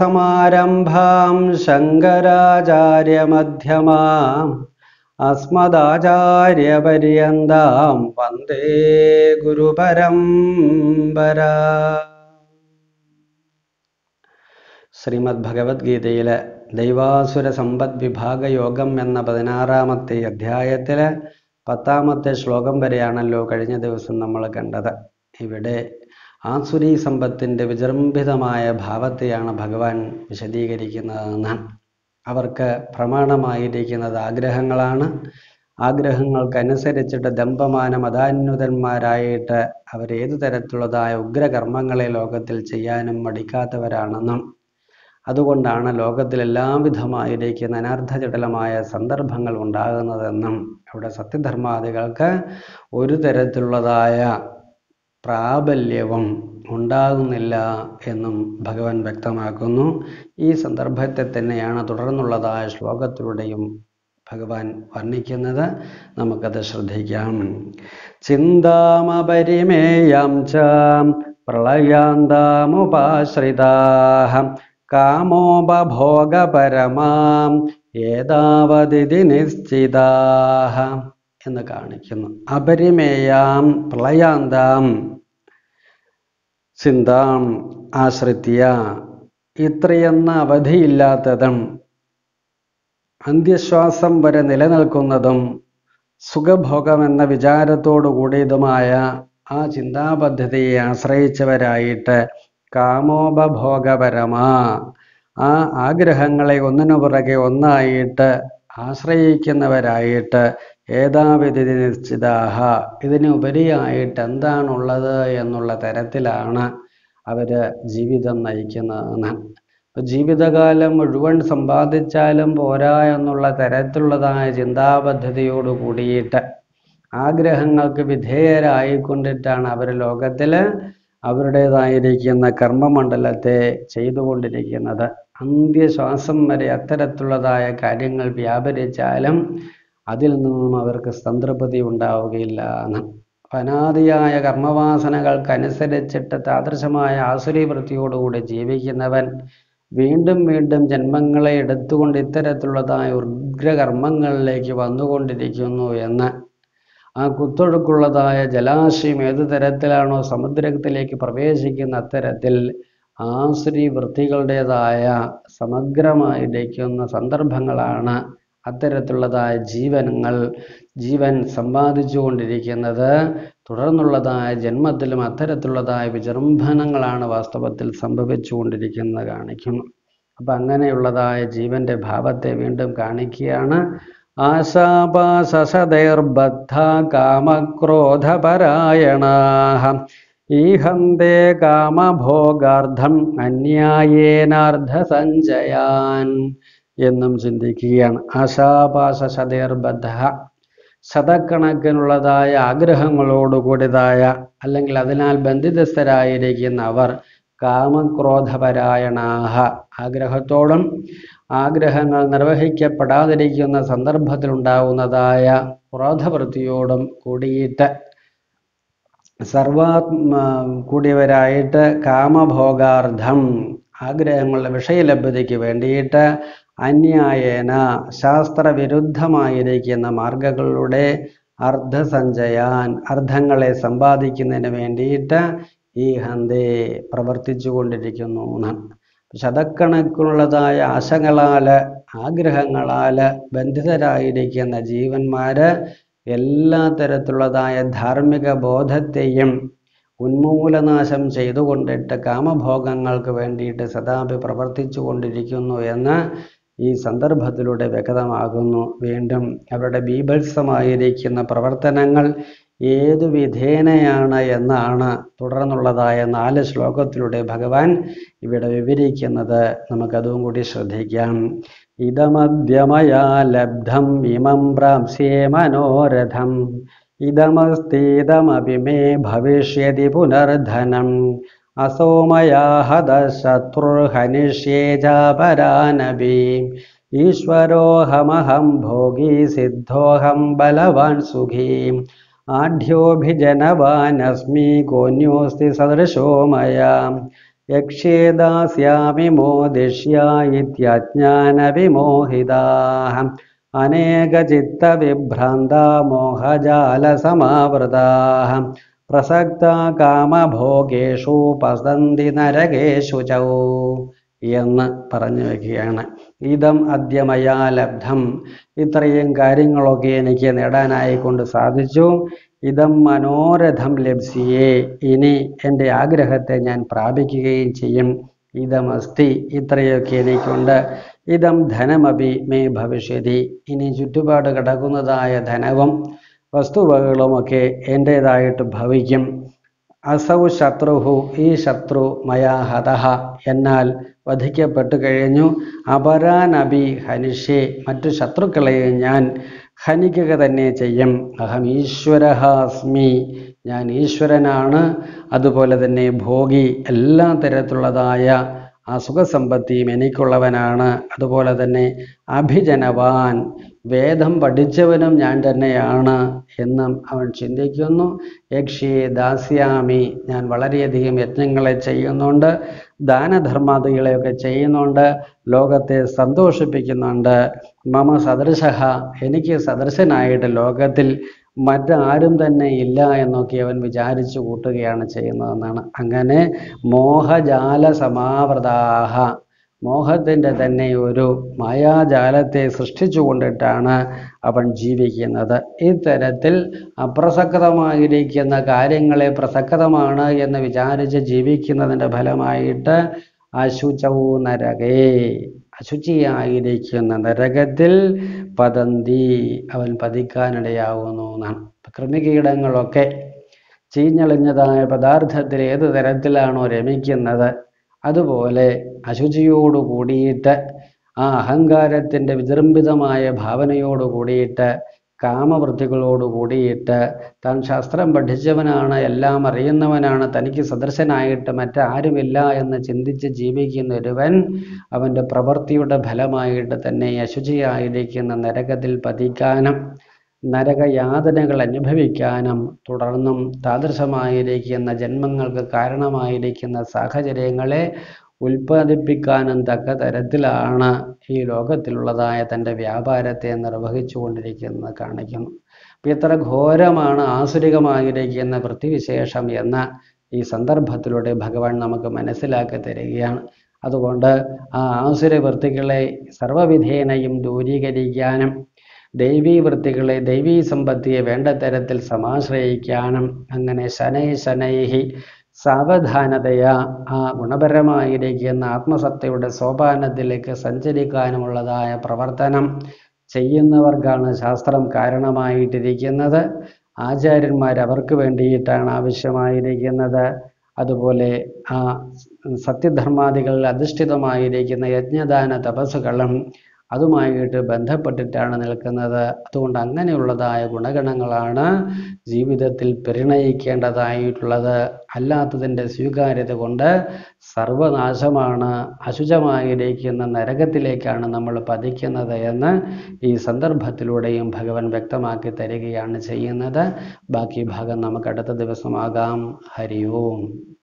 സദാശിവസമാരംഭാം ശങ്കരാചാര്യമധ്യമാം അസ്മദാചാര്യപര്യന്താം വന്ദേ ഗുരുപരമ്പര ശ്രീമദ് ഭഗവത്ഗീതയിലെ ദൈവാസുര സമ്പദ് വിഭാഗ യോഗം എന്ന പതിനാറാമത്തെ അധ്യായത്തിലെ പത്താമത്തെ ശ്ലോകം വരെയാണല്ലോ കഴിഞ്ഞ ദിവസം നമ്മൾ കണ്ടത്. ഇവിടെ ആസുരി സമ്പത്തിന്റെ വിജൃംഭിതമായ ഭാവത്തെയാണ് ഭഗവാൻ വിശദീകരിക്കുന്നതെന്ന് അവർക്ക് പ്രമാണമായിരിക്കുന്നത് ആഗ്രഹങ്ങളാണ്. ആഗ്രഹങ്ങൾക്കനുസരിച്ചിട്ട് ദമ്പമാന മതാന്യുതന്മാരായിട്ട് അവരേതു തരത്തിലുള്ളതായ ഉഗ്രകർമ്മങ്ങളെ ലോകത്തിൽ ചെയ്യാനും മടിക്കാത്തവരാണെന്നും അതുകൊണ്ടാണ് ലോകത്തിൽ എല്ലാവിധമായിരിക്കുന്ന അനർത്ഥജടലമായ സന്ദർഭങ്ങൾ ഉണ്ടാകുന്നതെന്നും അവിടെ സത്യധർമാദികൾക്ക് ഒരു തരത്തിലുള്ളതായ പ്രാബല്യവും ഉണ്ടാകുന്നില്ല എന്നും ഭഗവാൻ വ്യക്തമാക്കുന്നു. ഈ സന്ദർഭത്തെ തന്നെയാണ് തുടർന്നുള്ളതായ ശ്ലോകത്തിലൂടെയും ഭഗവാൻ വർണിക്കുന്നത്. നമുക്കത് ശ്രദ്ധിക്കാം. ചിന്താമപരിമേയം ച പ്രളയാന്താമുപാശ്രിതാഹ കാമോപഭോഗപരമാം ഏതാവതിഥി നിശ്ചിതാഹ എന്ന് കാണിക്കുന്നു. അപരിമേയാം പ്രളയാന്താം ചിന്താം ആശ്രിത്യ ഇത്രയെന്ന അവധിയില്ലാത്തതും അന്ത്യശ്വാസം വരെ നിലനിൽക്കുന്നതും സുഖഭോഗമെന്ന വിചാരത്തോടു കൂടിയതുമായ ആ ചിന്താപദ്ധതിയെ ആശ്രയിച്ചവരായിട്ട് കാമോപഭോഗപരമാ. ആ ആഗ്രഹങ്ങളെ ഒന്നിനു പുറകെ ഒന്നായിട്ട് ആശ്രയിക്കുന്നവരായിട്ട് ഏതാവിധി നിശ്ചിതാഹ ഇതിനുപരിയായിട്ട് എന്താണുള്ളത് എന്നുള്ള തരത്തിലാണ് അവർ ജീവിതം നയിക്കുന്നതെന്ന് ജീവിതകാലം മുഴുവൻ സമ്പാദിച്ചാലും പോരാ എന്നുള്ള തരത്തിലുള്ളതായ ചിന്താപദ്ധതിയോട് കൂടിയിട്ട് ആഗ്രഹങ്ങൾക്ക് വിധേയരായിക്കൊണ്ടിട്ടാണ് അവർ ലോകത്തിൽ അവരുടേതായിരിക്കുന്ന കർമ്മമണ്ഡലത്തെ ചെയ്തുകൊണ്ടിരിക്കുന്നത്. അന്ത്യശ്വാസം വരെ അത്തരത്തിലുള്ളതായ കാര്യങ്ങൾ വ്യാപരിച്ചാലും അതിൽ നിന്നും അവർക്ക് സംതൃപ്തി ഉണ്ടാവുകയില്ല. എന്ന് അനാദിയായ കർമ്മവാസനകൾക്കനുസരിച്ചിട്ട് താദൃശമായ ആസുരി വൃത്തിയോടുകൂടി ജീവിക്കുന്നവൻ വീണ്ടും വീണ്ടും ജന്മങ്ങളെ എടുത്തുകൊണ്ട് ഇത്തരത്തിലുള്ളതായ ഉഗ്രകർമ്മങ്ങളിലേക്ക് വന്നുകൊണ്ടിരിക്കുന്നു എന്ന് ആ കുത്തൊഴുക്കുള്ളതായ ജലാശയം ഏത് തരത്തിലാണോ സമുദ്രത്തിലേക്ക് പ്രവേശിക്കുന്ന അത്തരത്തിൽ ആസുരി വൃത്തികളുടേതായ സമഗ്രമായിരിക്കുന്ന സന്ദർഭങ്ങളാണ് അത്തരത്തിലുള്ളതായ ജീവനങ്ങൾ. ജീവൻ സമ്പാദിച്ചു കൊണ്ടിരിക്കുന്നത് തുടർന്നുള്ളതായ ജന്മത്തിലും അത്തരത്തിലുള്ളതായ വിജൃംഭണങ്ങളാണ് വാസ്തവത്തിൽ സംഭവിച്ചു കൊണ്ടിരിക്കുന്നത് കാണിക്കുന്നു. അപ്പം അങ്ങനെയുള്ളതായ ജീവന്റെ ഭാവത്തെ വീണ്ടും കാണിക്കുകയാണ്. ആശാപാശതൈർബദ്ധ കാമക്രോധപരായണാഹ ഈഹന്തേ കാമഭോഗാർത്ഥം അന്യായേനാർദ്ധസഞ്ചയാൻ എന്നും ചിന്തിക്കുകയാണ്. ആശാപാസദൈർബദ്ധ ശതക്കണക്കിനുള്ളതായ ആഗ്രഹങ്ങളോടുകൂടിയതായ അല്ലെങ്കിൽ അതിനാൽ ബന്ധിതസ്ഥരായിരിക്കുന്ന അവർ കാമക്രോധപരായണാഹ. ആഗ്രഹത്തോടും ആഗ്രഹങ്ങൾ നിർവഹിക്കപ്പെടാതിരിക്കുന്ന സന്ദർഭത്തിലുണ്ടാവുന്നതായ ക്രോധവൃത്തിയോടും കൂടിയിട്ട് സർവാത്മ കൂടിയവരായിട്ട് കാമഭോഗാർത്ഥം ആഗ്രഹങ്ങളുടെ വിഷയലഭ്യതയ്ക്ക് വേണ്ടിയിട്ട് അന്യായേന ശാസ്ത്രവിരുദ്ധമായിരിക്കുന്ന മാർഗങ്ങളുടെ അർദ്ധസഞ്ചയാൻ അർത്ഥങ്ങളെ സമ്പാദിക്കുന്നതിന് വേണ്ടിയിട്ട് ഈ ഹന്തേ പ്രവർത്തിച്ചു കൊണ്ടിരിക്കുന്നു എന്നാണ്. ശതക്കണക്കിനുള്ളതായ ആശകളാൽ ആഗ്രഹങ്ങളാൽ ബന്ധിതരായിരിക്കുന്ന ജീവന്മാർ എല്ലാ തരത്തിലുള്ളതായ ധാർമ്മിക ബോധത്തെയും ഉന്മൂലനാശം ചെയ്തുകൊണ്ടിട്ട് കാമഭോഗങ്ങൾക്ക് വേണ്ടിയിട്ട് സദാപി പ്രവർത്തിച്ചു കൊണ്ടിരിക്കുന്നു എന്ന് ഈ സന്ദർഭത്തിലൂടെ വ്യക്തമാകുന്നു. വീണ്ടും അവരുടെ ബീഭത്സമായിരിക്കുന്ന പ്രവർത്തനങ്ങൾ ഏതു വിധേനയാണ് എന്നാണ് തുടർന്നുള്ളതായ നാല് ശ്ലോകത്തിലൂടെ ഭഗവാൻ ഇവിടെ വിവരിക്കുന്നത്. നമുക്കതും കൂടി ശ്രദ്ധിക്കാം. ഇതമദ്യമയാ ലബ്ധം ഇമം പ്രാംസ്യേ മനോരഥം. ഇതമസ്തീതമപി മേ ഭവിഷ്യതി പുനർധനം. അസോമയാ ഹതശത്രുർഹനിഷ്യേ ഈശ്വരോഹമഹം ഭോഗി സിദ്ധോഹം ബലവാൻ സുഖീ. ആഢ്യോഭിജനവാനസ്മി കോന്യോസ്തി സദൃശോ മയാ യക്ഷേ ദാസ്യാമി മോദിഷ്യ ഇത്യജ്ഞാനവിമോഹിതാः അനേകചിത്തവിഭ്രാന്ത മോഹജാലസമാവൃതാഹ പ്രസക്ത കാമഭോഗേഷു പസന്തി നരകേഷു ചൗ എന്ന് പറഞ്ഞു വയ്ക്കുകയാണ്. ഇതം അദ്യമയാ ലബ്ധം. ഇത്രയും കാര്യങ്ങളൊക്കെ എനിക്ക് നേടാനായി കൊണ്ട് സാധിച്ചു. ഇതം മനോരഥം ലഭ്സിയെ ഇനി എന്റെ ആഗ്രഹത്തെ ഞാൻ പ്രാപിക്കുകയും ചെയ്യും. ഇതമസ്തി. ഇത്രയൊക്കെ എനിക്കുണ്ട്. ഇതം ധനമപി മേ ഭവിഷ്യതി. ഇനി ചുറ്റുപാട് കിടക്കുന്നതായ ധനവും വസ്തുവകകളുമൊക്കെ എന്റേതായിട്ട് ഭവിക്കും. അസൗ ശത്രുഹു ഈ ശത്രു മയാ ഹതഹ എന്നാൽ വധിക്കപ്പെട്ടു കഴിഞ്ഞു. അപരാനബി ഹനിഷേ മറ്റു ശത്രുക്കളെയും ഞാൻ ഹനിക്കുക തന്നെ ചെയ്യും. അഹം ഈശ്വരഹാസ്മി ഞാൻ ഈശ്വരനാണ്. അതുപോലെ തന്നെ ഭോഗി എല്ലാ തരത്തിലുള്ളതായ ആ സുഖസമ്പത്തിയും എനിക്കുള്ളവനാണ്. അതുപോലെ തന്നെ അഭിജനവാൻ വേദം പഠിച്ചവനും ഞാൻ തന്നെയാണ് എന്നും അവൻ ചിന്തിക്കുന്നു. യക്ഷിയെ ദാസ്യാമി ഞാൻ വളരെയധികം യജ്ഞങ്ങളെ ചെയ്യുന്നുണ്ട്. ദാനധർമാദികളെയൊക്കെ ചെയ്യുന്നുണ്ട്. ലോകത്തെ സന്തോഷിപ്പിക്കുന്നുണ്ട്. മമ സദൃശ എനിക്ക് സദൃശനായിട്ട് ലോകത്തിൽ മറ്റാരും തന്നെ ഇല്ല എന്നൊക്കെ അവൻ വിചാരിച്ചു കൂട്ടുകയാണ് ചെയ്യുന്നതെന്നാണ്. അങ്ങനെ മോഹജാല സമാവൃതാഹ മോഹത്തിന്റെ തന്നെ ഒരു മായാജാലത്തെ സൃഷ്ടിച്ചു കൊണ്ടിട്ടാണ് അവൻ ജീവിക്കുന്നത്. ഇത്തരത്തിൽ അപ്രസക്തമായിരിക്കുന്ന കാര്യങ്ങളെ പ്രസക്തമാണ് എന്ന് വിചാരിച്ച് ജീവിക്കുന്നതിന്റെ ഫലമായിട്ട് അശുചൗ നരകേ അശുചിയായിരിക്കുന്ന നരകത്തിൽ പതന്തി അവൻ പതിക്കാനിടയാവുന്നു എന്നാണ്. കൃമികീടങ്ങളൊക്കെ ചീഞ്ഞളിഞ്ഞതായ പദാർത്ഥത്തിൽ ഏത് തരത്തിലാണോ രമിക്കുന്നത് അതുപോലെ അശുചിയോടു കൂടിയിട്ട് ആ അഹങ്കാരത്തിന്റെ വിജൃംഭിതമായ ഭാവനയോട് കൂടിയിട്ട് കാമവൃത്തികളോട് കൂടിയിട്ട് താൻ ശാസ്ത്രം പഠിച്ചവനാണ് എല്ലാം അറിയുന്നവനാണ് തനിക്ക് സദൃശനായിട്ട് മറ്റാരുമില്ല എന്ന് ചിന്തിച്ച് ജീവിക്കുന്ന ഒരുവൻ അവന്റെ പ്രവൃത്തിയുടെ ഫലമായിട്ട് തന്നെ അശുചിയായിരിക്കുന്ന നരകത്തിൽ പതിക്കാനും നരകയാതനകൾ അനുഭവിക്കാനും തുടർന്നും താദൃശമായിരിക്കുന്ന ജന്മങ്ങൾക്ക് കാരണമായിരിക്കുന്ന സാഹചര്യങ്ങളെ ഉൽപ്പാദിപ്പിക്കാനും തക്ക തരത്തിലാണ് ഈ ലോകത്തിലുള്ളതായ തന്റെ വ്യാപാരത്തെ നിർവഹിച്ചു കൊണ്ടിരിക്കുന്നത് കാണിക്കുന്നു. അപ്പം ഇത്ര ഘോരമാണ് ആസുരികമായിരിക്കുന്ന വൃത്തിവിശേഷം എന്ന ഈ സന്ദർഭത്തിലൂടെ ഭഗവാൻ നമുക്ക് മനസ്സിലാക്കി തരികയാണ്. അതുകൊണ്ട് ആ ആസുര വൃത്തികളെ സർവവിധേനയും ദൂരീകരിക്കാനും ദൈവീ വൃത്തികളെ ദൈവീ സമ്പത്തിയെ വേണ്ട തരത്തിൽ സമാശ്രയിക്കാനും അങ്ങനെ ശനൈ ശനൈഹി സാവധാനതയാ ആ ഗുണപരമായിരിക്കുന്ന ആത്മസത്തയുടെ സോപാനത്തിലേക്ക് സഞ്ചരിക്കാനുമുള്ളതായ പ്രവർത്തനം ചെയ്യുന്നവർക്കാണ് ശാസ്ത്രം കാരണമായിട്ടിരിക്കുന്നത്. ആചാര്യന്മാർ അവർക്ക് വേണ്ടിയിട്ടാണ് ആവശ്യമായിരിക്കുന്നത്. അതുപോലെ ആ സത്യധർമാദികളിൽ അധിഷ്ഠിതമായിരിക്കുന്ന യജ്ഞദാന തപസ്സുകളും അതുമായിട്ട് ബന്ധപ്പെട്ടിട്ടാണ് നിൽക്കുന്നത്. അതുകൊണ്ട് അങ്ങനെയുള്ളതായ ഗുണഗണങ്ങളാണ് ജീവിതത്തിൽ പരിണയിക്കേണ്ടതായിട്ടുള്ളത്. അല്ലാത്തതിന്റെ സ്വീകാര്യത കൊണ്ട് സർവനാശമാണ് അശുചമായിരിക്കുന്ന നരകത്തിലേക്കാണ് നമ്മൾ പതിക്കുന്നത് എന്ന് ഈ സന്ദർഭത്തിലൂടെയും ഭഗവാൻ വ്യക്തമാക്കി തരികയാണ് ചെയ്യുന്നത്. ബാക്കി ഭാഗം നമുക്ക് അടുത്ത ദിവസമാകാം. ഹരി ഓം.